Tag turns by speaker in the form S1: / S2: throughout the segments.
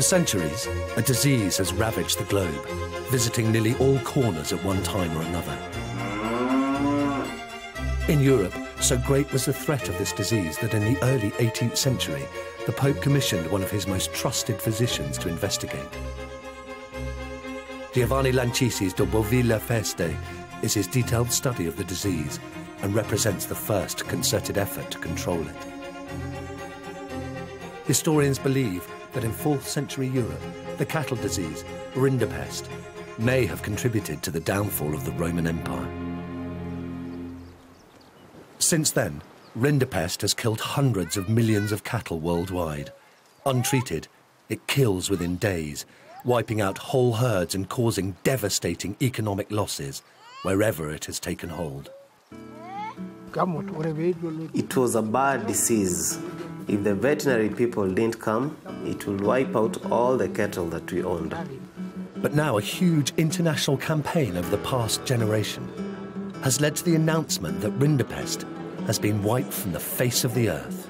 S1: For centuries, a disease has ravaged the globe, visiting nearly all corners at one time or another. In Europe, so great was the threat of this disease that in the early 18th century, the Pope commissioned one of his most trusted physicians to investigate. Giovanni Lancisi's De Bovilla Peste is his detailed study of the disease and represents the first concerted effort to control it. Historians believe that in 4th century Europe, the cattle disease, rinderpest, may have contributed to the downfall of the Roman Empire. Since then, rinderpest has killed hundreds of millions of cattle worldwide. Untreated, it kills within days, wiping out whole herds and causing devastating economic losses wherever it has taken hold.
S2: It was a bad disease. If the veterinary people didn't come, it will wipe out all the cattle that we owned.
S1: But now a huge international campaign over the past generation has led to the announcement that rinderpest has been wiped from the face of the earth.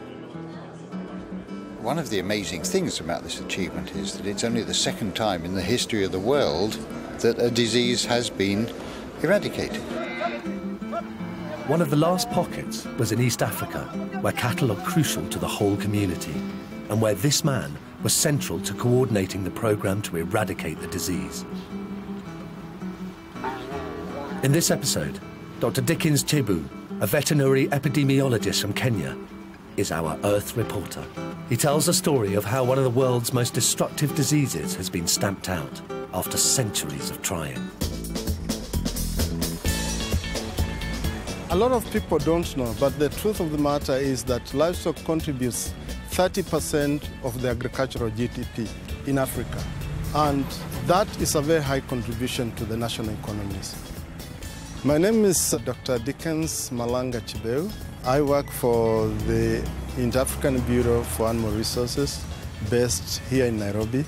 S3: One of the amazing things about this achievement is that it's only the second time in the history of the world that a disease has been eradicated.
S1: One of the last pockets was in East Africa, where cattle are crucial to the whole community, and where this man was central to coordinating the program to eradicate the disease. In this episode, Dr. Dickens Chibeu, a veterinary epidemiologist from Kenya, is our Earth reporter. He tells a story of how one of the world's most destructive diseases has been stamped out after centuries of trying.
S4: A lot of people don't know, but the truth of the matter is that livestock contributes 30% of the agricultural GDP in Africa. And that is a very high contribution to the national economies. My name is Dr. Dickens Malanga Chibeu. I work for the Inter-African Bureau for Animal Resources based here in Nairobi.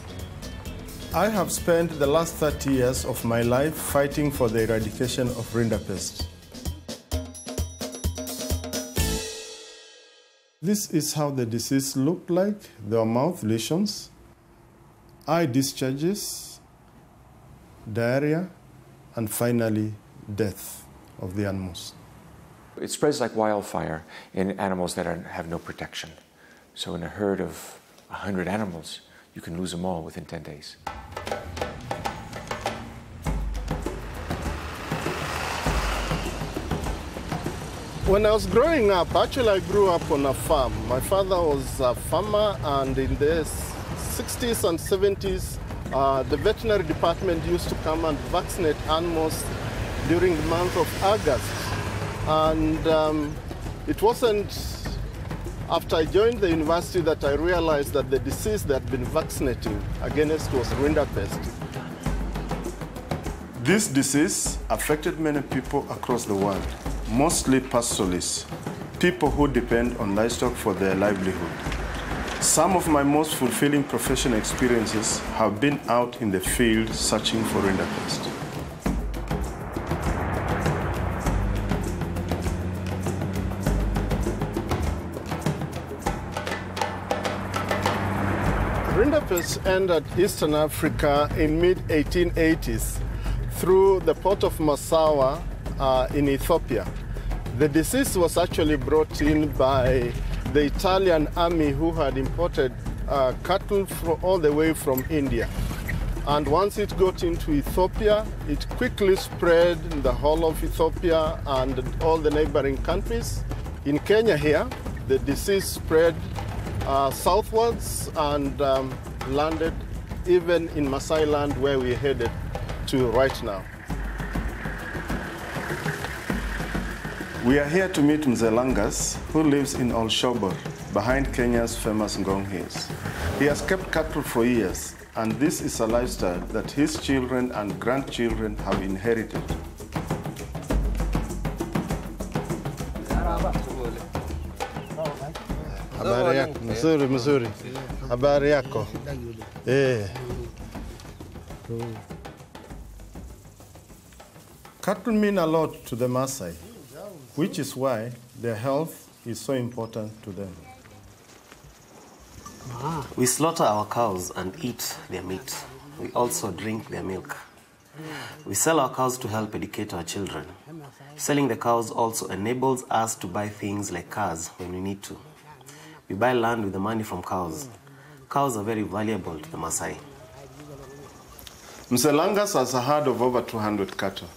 S4: I have spent the last 30 years of my life fighting for the eradication of rinderpest. This is how the disease looked like. There were mouth lesions, eye discharges, diarrhea, and finally death of the animals.
S5: It spreads like wildfire in animals that are, have no protection. So in a herd of 100 animals, you can lose them all within 10 days.
S4: When I was growing up, actually I grew up on a farm. My father was a farmer and in the 60s and 70s, uh, the veterinary department used to come and vaccinate animals during the month of August. And um, it wasn't after I joined the university that I realized that the disease that had been vaccinating against was rinderpest. This disease affected many people across the world, mostly pastoralists, people who depend on livestock for their livelihood. Some of my most fulfilling professional experiences have been out in the field searching for rinderpest. Rinderpest entered Eastern Africa in mid-1880s through the port of Massawa uh, in Ethiopia. The disease was actually brought in by the Italian army who had imported uh, cattle all the way from India. And once it got into Ethiopia, it quickly spread in the whole of Ethiopia and all the neighboring countries. In Kenya here, the disease spread uh, southwards and um, landed even in Masai land where we're headed to right now. We are here to meet Mzee Langas, who lives in Olshobor, behind Kenya's famous Ngong Hills. He has kept cattle for years, and this is a lifestyle that his children and grandchildren have inherited. Habari yako? Mzuri, mzuri. Habari yako? Eh. Cattle mean a lot to the Maasai, which is why their health is so important to them. Ah.
S2: We slaughter our cows and eat their meat. We also drink their milk. We sell our cows to help educate our children. Selling the cows also enables us to buy things like cars when we need to. We buy land with the money from cows. Cows are very valuable to the Maasai.
S6: Mzee Langas has a herd of over 200 cattle,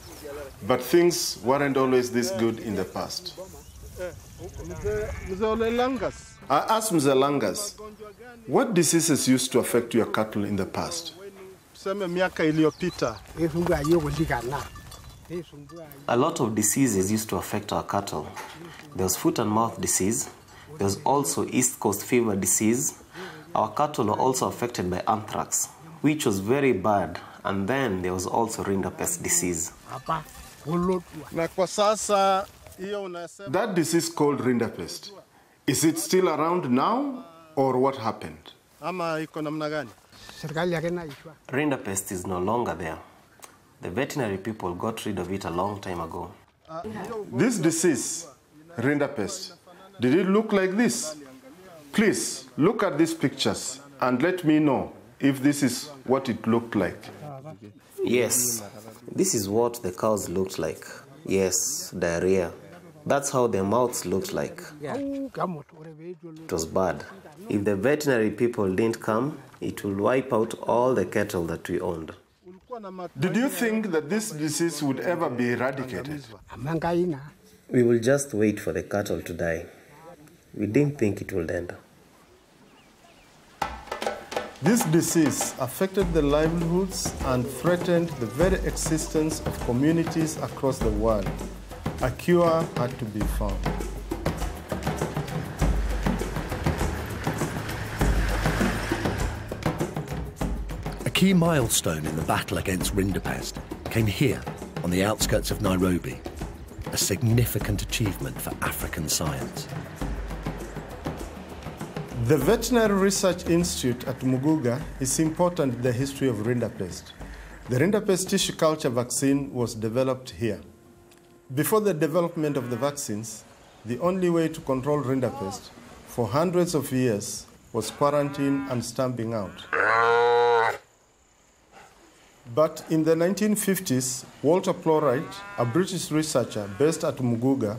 S6: but things weren't always this good in the past. I asked Mzee Langas, what diseases used to affect your cattle in the past?
S4: Tuseme miaka iliyopita
S2: A lot of diseases used to affect our cattle. There was foot and mouth disease. There was also East Coast fever disease. Our cattle were also affected by anthrax, which was very bad. And then there was also rinderpest disease.
S4: Na kwa sasa hiyo unasema
S6: That disease called rinderpest, is it still around now or what happened?
S4: ama iko namna gani?
S2: Rinderpest is no longer there. The veterinary people got rid of it a long time ago.
S6: This disease, rinderpest, did it look like this? Please look at these pictures and let me know if this is what it looked like.
S2: Yes, this is what the cows looked like. Yes, diarrhea. That's how their mouths looked like. It was bad. If the veterinary people didn't come, it will wipe out all the cattle that we owned.
S6: Did you think that this disease would ever be eradicated?
S2: We will just wait for the cattle to die. We didn't think it would end.
S6: This disease affected the livelihoods and threatened the very existence of communities across the world. A cure had to be found.
S1: A key milestone in the battle against rinderpest came here on the outskirts of Nairobi, a significant achievement for African science.
S6: The Veterinary Research Institute at Muguga is important in the history of rinderpest. The rinderpest tissue culture vaccine was developed here. Before the development of the vaccines, the only way to control rinderpest for hundreds of years was quarantine and stamping out. But in the 1950s, Walter Plowright, a British researcher based at Muguga,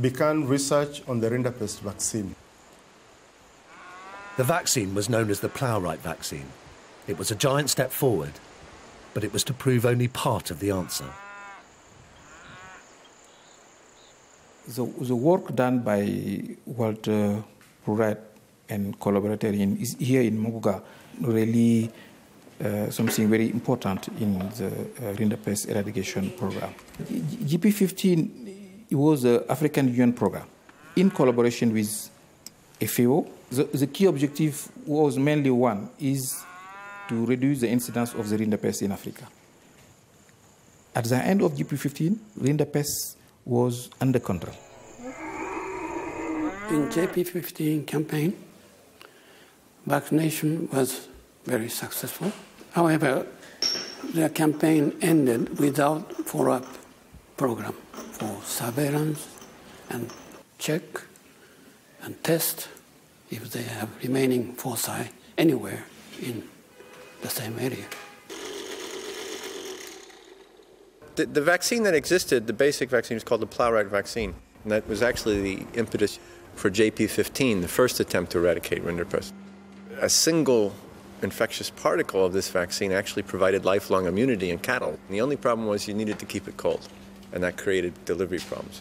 S6: began research on the rinderpest vaccine.
S1: The vaccine was known as the Plowright vaccine. It was a giant step forward, but it was to prove only part of the answer.
S7: The, the work done by Walter Plowright and collaborator in, here in Muguga really uh, something very important in the uh, rinderpest eradication program. JP15 was the African Union program in collaboration with FAO. The, the key objective was mainly one is to reduce the incidence of the rinderpest in Africa. At the end of JP15, rinderpest was under control.
S8: In JP15 campaign, vaccination was very successful. However, the campaign ended without follow-up program for surveillance and check and test if they have remaining foci anywhere in the same area.
S9: The, the vaccine that existed, the basic vaccine, was called the Plowright vaccine. And that was actually the impetus for JP15, the first attempt to eradicate rinderpest. A single infectious particle of this vaccine actually provided lifelong immunity in cattle. And the only problem was you needed to keep it cold, and that created delivery problems.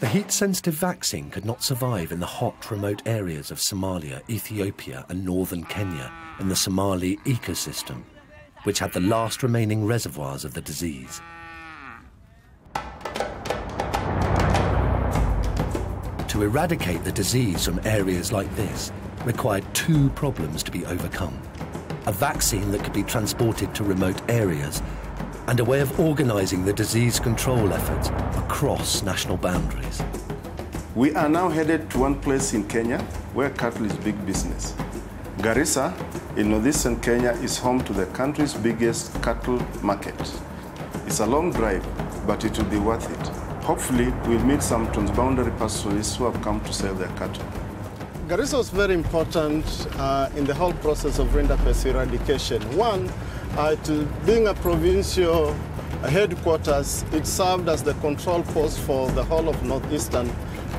S1: The heat sensitive vaccine could not survive in the hot, remote areas of Somalia, Ethiopia, and northern Kenya in the Somali ecosystem, which had the last remaining reservoirs of the disease. To eradicate the disease from areas like this required two problems to be overcome a vaccine that could be transported to remote areas and a way of organising the disease control efforts across national boundaries.
S6: We are now headed to one place in Kenya where cattle is big business. Garissa in northeastern Kenya is home to the country's biggest cattle market. It's a long drive, but it will be worth it. Hopefully, we'll meet some transboundary pastoralists who have come to sell their cattle.
S4: Garissa was very important uh, in the whole process of rinderpest eradication. One, uh, being a provincial headquarters, it served as the control post for the whole of northeastern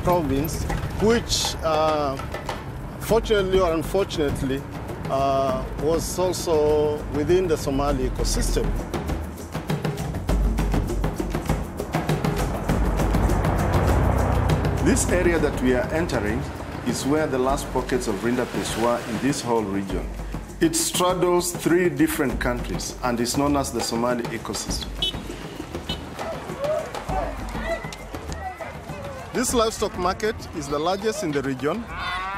S4: province, which, uh, fortunately or unfortunately, uh, was also within the Somali ecosystem. This area that we are entering is where the last pockets of rinderpest were in this whole region. It straddles three different countries and is known as the Somali ecosystem. This livestock market is the largest in the region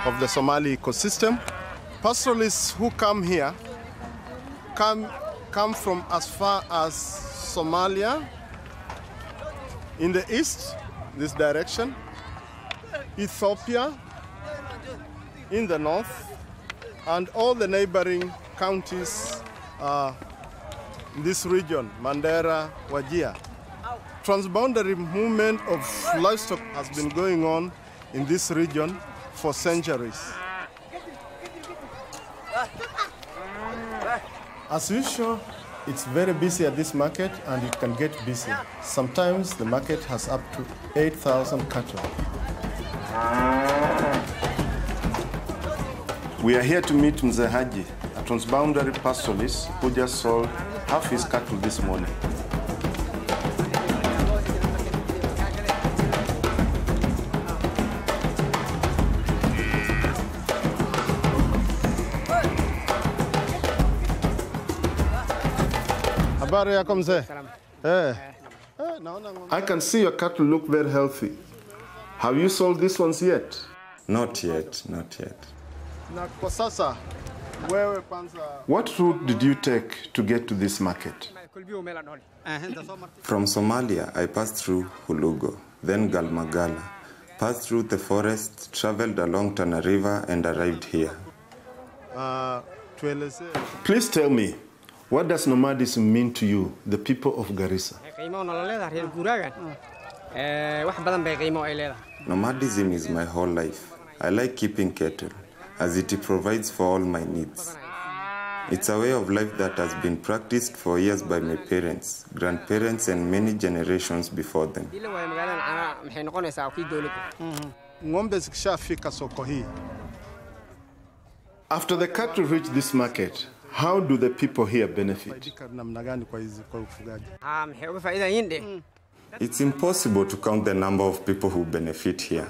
S4: of the Somali ecosystem. Pastoralists who come here come, come from as far as Somalia in the east, this direction, Ethiopia in the north, and all the neighboring counties uh, in this region, Mandera, Wajir. Transboundary movement of livestock has been going on in this region for centuries. As usual, it's very busy at this market and it can get busy. Sometimes the market has up to 8,000 cattle. We are here to meet Mzee Haji, a transboundary pastoralist who just sold half his cattle this morning. Habari yako mzee? Eh. Eh, naona ng'ombe. I can see your cattle look very healthy. Have you sold these ones yet?
S10: Not yet, not yet.
S4: What route did you take to get to this market?
S10: From Somalia, I passed through Hulugo, then Galmagala, passed through the forest, traveled along Tana River, and arrived here.
S4: Uh. Please tell me, what does nomadism mean to you, the people of Garissa?
S11: qiimo nololeeda reer guuraagan ee wax badan bay qiimo ay leedahay
S10: Nomadism is my whole life. I like keeping cattle, as it provides for all my needs. It's a way of life that has been practiced for years by my parents, grandparents, and many generations before them.
S4: After the cattle reach this market, how do the people here benefit?
S11: dhe
S10: It's impossible to count the number of people who benefit here.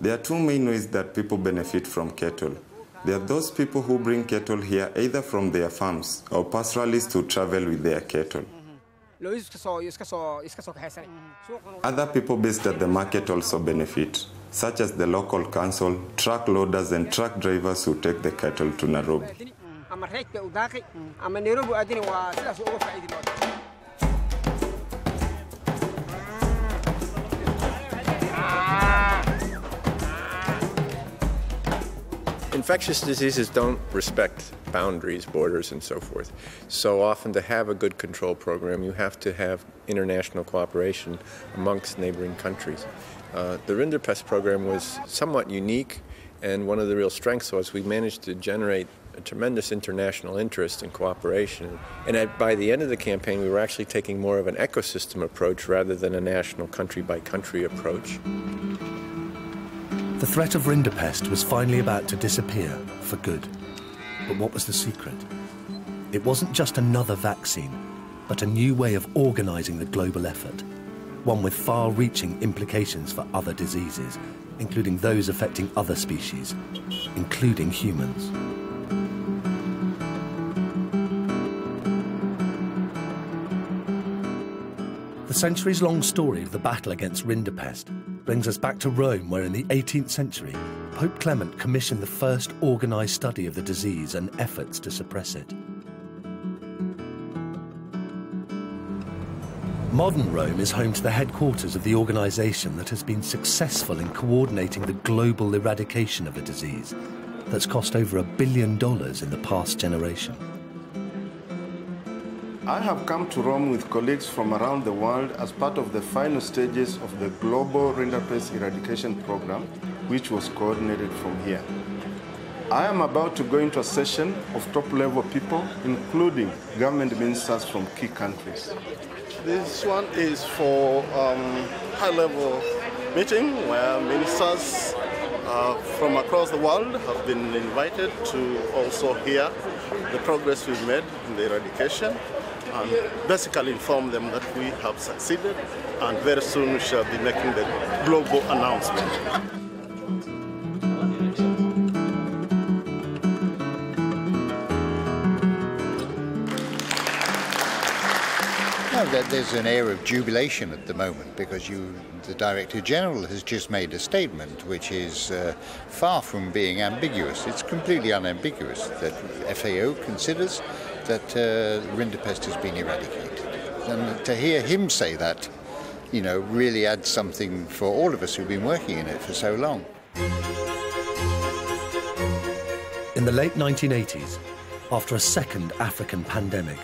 S10: There are two main ways that people benefit from cattle. There are those people who bring cattle here either from their farms or pastoralists who travel with their cattle. Other people based at the market also benefit, such as the local council, truck loaders, and truck drivers who take the cattle to Nairobi.
S9: Infectious diseases don't respect boundaries, borders, and so forth. So often, to have a good control program, you have to have international cooperation amongst neighboring countries. Uh, the Rinderpest program was somewhat unique, and one of the real strengths was we managed to generate a tremendous international interest and cooperation. And at, by the end of the campaign, we were actually taking more of an ecosystem approach rather than a national country by country approach.
S1: The threat of rinderpest was finally about to disappear for good. But what was the secret? It wasn't just another vaccine, but a new way of organizing the global effort, one with far reaching implications for other diseases, including those affecting other species, including humans. The centuries long story of the battle against rinderpest brings us back to Rome, where in the 18th century, Pope Clement commissioned the first organised study of the disease and efforts to suppress it. Modern Rome is home to the headquarters of the organisation that has been successful in coordinating the global eradication of a disease that's cost over a billion dollars in the past generation.
S6: I have come to Rome with colleagues from around the world as part of the final stages of the Global Rinderpest Eradication Program, which was coordinated from here. I am about to go into a session of top-level people, including government ministers from key countries. This one is for um, high-level meeting where ministers uh, from across the world have been invited to also hear the progress we've made in the eradication and basically inform them that we have succeeded and very soon we shall be making the global announcement.
S3: There's an air of jubilation at the moment because you, the Director General has just made a statement which is uh, far from being ambiguous. It's completely unambiguous that FAO considers that uh, rinderpest has been eradicated. And to hear him say that, you know, really adds something for all of us who've been working in it for so long.
S1: In the late 1980s, after a second African pandemic,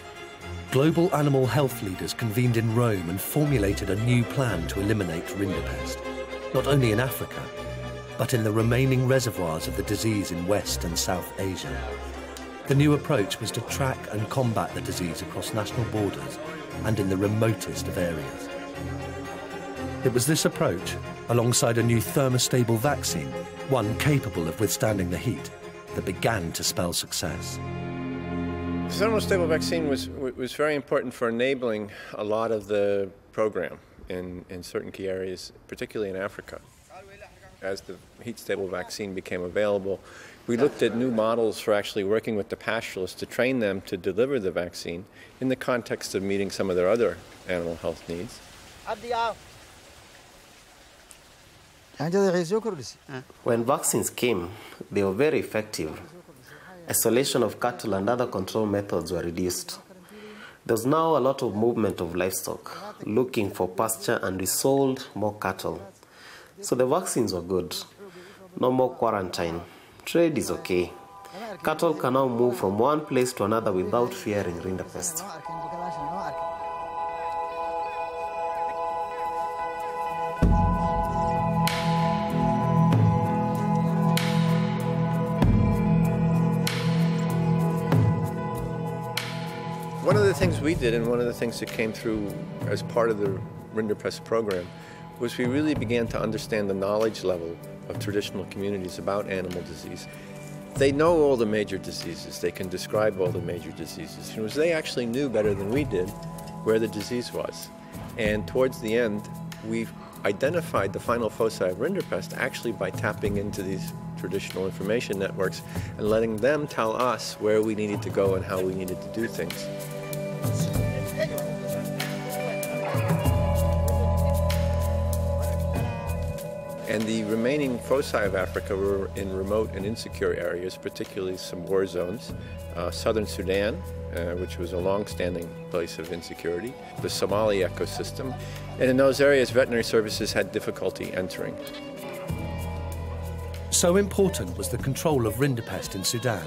S1: global animal health leaders convened in Rome and formulated a new plan to eliminate rinderpest, not only in Africa, but in the remaining reservoirs of the disease in West and South Asia. The new approach was to track and combat the disease across national borders and in the remotest of areas. It was this approach, alongside a new thermostable vaccine, one capable of withstanding the heat, that began to spell success.
S9: The thermostable vaccine was, was very important for enabling a lot of the program in, in certain key areas, particularly in Africa. As the heat stable vaccine became available, we looked at new models for actually working with the pastoralists to train them to deliver the vaccine in the context of meeting some of their other animal health needs.
S2: When vaccines came, they were very effective. Isolation of cattle and other control methods were reduced. There's now a lot of movement of livestock looking for pasture, and we sold more cattle. So the vaccines were good. No more quarantine. Trade is okay. Cattle can now move from one place to another without fearing rinderpest.
S9: One of the things we did, and one of the things that came through as part of the Rinderpest program, was we really began to understand the knowledge level of traditional communities about animal disease. They know all the major diseases, they can describe all the major diseases. You they actually knew better than we did where the disease was. And towards the end, we identified the final foci of rinderpest actually by tapping into these traditional information networks and letting them tell us where we needed to go and how we needed to do things. And the remaining foci of Africa were in remote and insecure areas, particularly some war zones. Uh, southern Sudan, uh, which was a long-standing place of insecurity, the Somali ecosystem, and in those areas veterinary services had difficulty entering.
S1: So important was the control of rinderpest in Sudan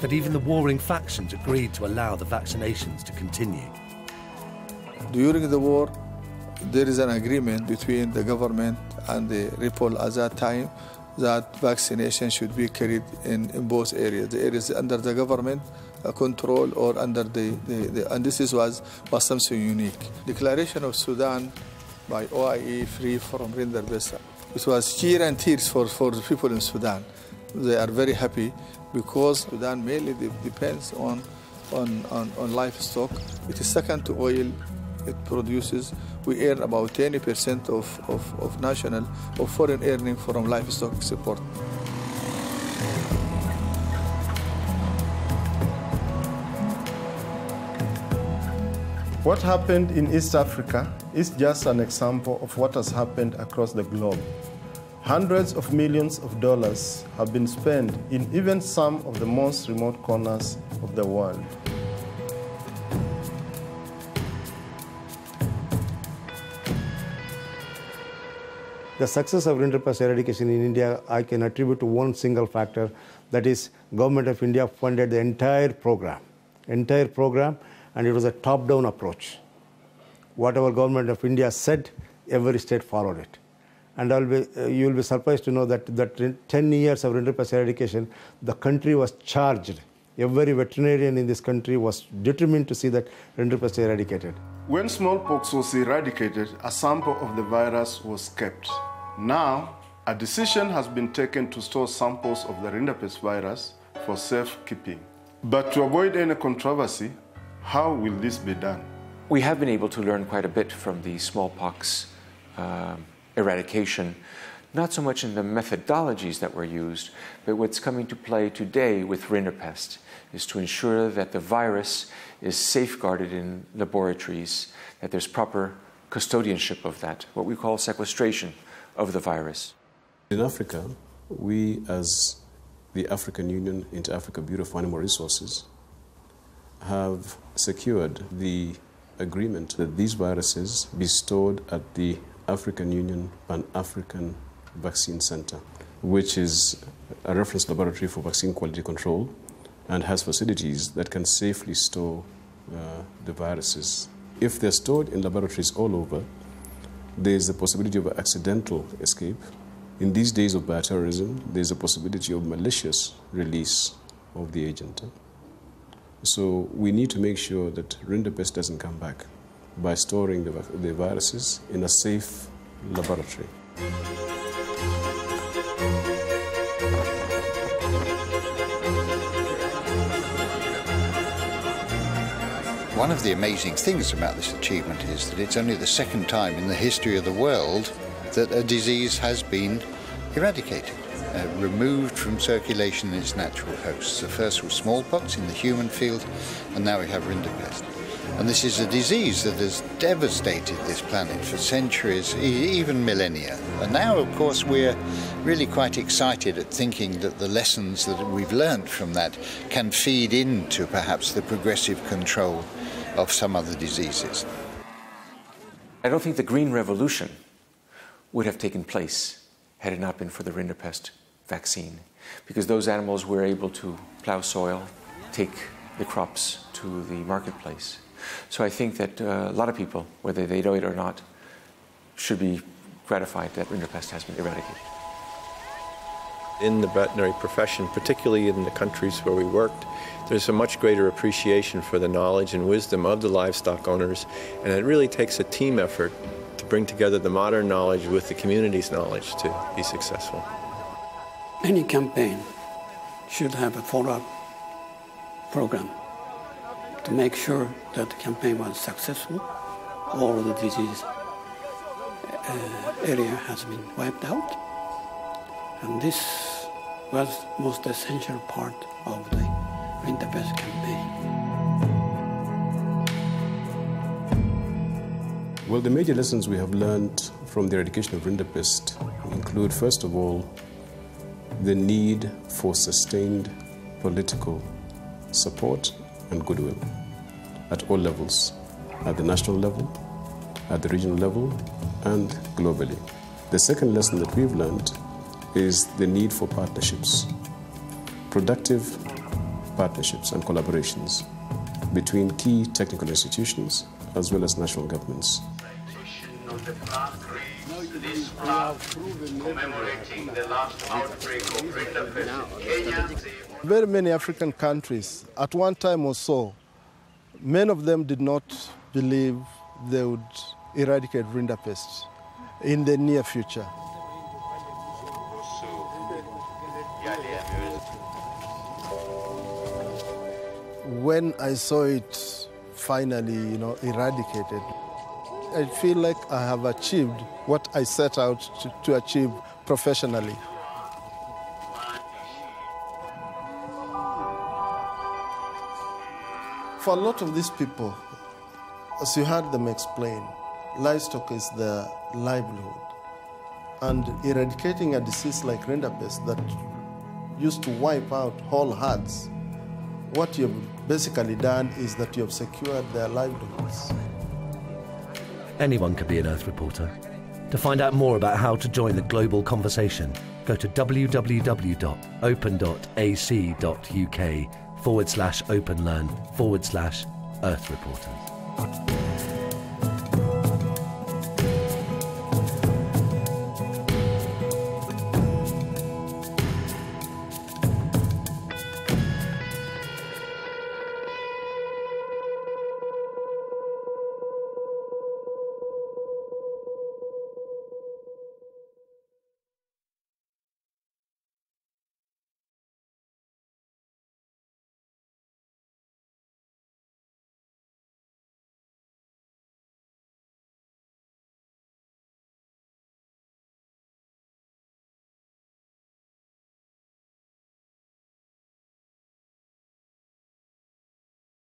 S1: that even the warring factions agreed to allow the vaccinations to continue.
S12: During the war, there is an agreement between the government and the RIPOL at that time that vaccination should be carried in, in both areas. The areas under the government control or under the, the, the, and this is, was, was something unique. Declaration of Sudan by OIE free from rinderpest. It was cheer and tears for, for the people in Sudan. They are very happy because Sudan mainly depends on, on, on, on livestock. It is second to oil it produces. We earn about 20% of, of, of national or foreign earning from livestock support.
S6: What happened in East Africa is just an example of what has happened across the globe. Hundreds of millions of dollars have been spent in even some of the most remote corners of the world.
S13: The success of rinderpest eradication in India, I can attribute to one single factor, that is government of India funded the entire program, entire program, and it was a top-down approach. Whatever government of India said, every state followed it. And be, uh, you will be surprised to know that that 10 years of rinderpest eradication, the country was charged. Every veterinarian in this country was determined to see that rinderpest eradicated.
S6: When smallpox was eradicated, a sample of the virus was kept. Now, a decision has been taken to store samples of the rinderpest virus for safekeeping. But to avoid any controversy, how will this be done?
S5: We have been able to learn quite a bit from the smallpox uh, eradication, not so much in the methodologies that were used, but what's coming to play today with rinderpest is to ensure that the virus is safeguarded in laboratories, that there's proper custodianship of that, what we call sequestration of the virus.
S14: In Africa, we as the African Union Inter-African Bureau of Animal Resources have secured the agreement that these viruses be stored at the African Union Pan African Vaccine Center, which is a reference laboratory for vaccine quality control and has facilities that can safely store uh, the viruses. If they're stored in laboratories all over, there's the possibility of accidental escape. In these days of bioterrorism, there's a possibility of malicious release of the agent. So we need to make sure that rinderpest doesn't come back by storing the, the viruses in a safe laboratory.
S3: One of the amazing things about this achievement is that it's only the second time in the history of the world that a disease has been eradicated, uh, removed from circulation in its natural hosts. The first was smallpox in the human field, and now we have rinderpest. And this is a disease that has devastated this planet for centuries, even millennia. And now, of course, we're really quite excited at thinking that the lessons that we've learnt from that can feed into perhaps the progressive control of some other diseases.
S5: I don't think the Green Revolution would have taken place had it not been for the rinderpest vaccine, because those animals were able to plow soil, take the crops to the marketplace. So I think that uh, a lot of people, whether they know it or not, should be gratified that rinderpest has been eradicated.
S9: In the veterinary profession, particularly in the countries where we worked, there's a much greater appreciation for the knowledge and wisdom of the livestock owners, and it really takes a team effort to bring together the modern knowledge with the community's knowledge to be successful.
S8: Any campaign should have a follow-up program to make sure that the campaign was successful. All the disease uh, area has been wiped out. And this was most essential part of the Rinderpest campaign.
S14: Well, the major lessons we have learned from the eradication of rinderpest include, first of all, the need for sustained political support and goodwill at all levels, at the national level, at the regional level, and globally. The second lesson that we've learned is the need for partnerships, productive partnerships and collaborations between key technical institutions as well as national governments.
S4: Very many African countries, at one time or so, many of them did not believe they would eradicate rinderpest in the near future. When I saw it finally, you know, eradicated, I feel like I have achieved what I set out to, to achieve professionally. For a lot of these people, as you heard them explain, livestock is their livelihood. And eradicating a disease like rinderpest that used to wipe out whole herds, what you've basically done is that you have secured their livelihoods.
S1: Anyone can be an Earth reporter. To find out more about how to join the global conversation, go to www.open.ac.uk forward slash openlearn forward slash Earth Reporters.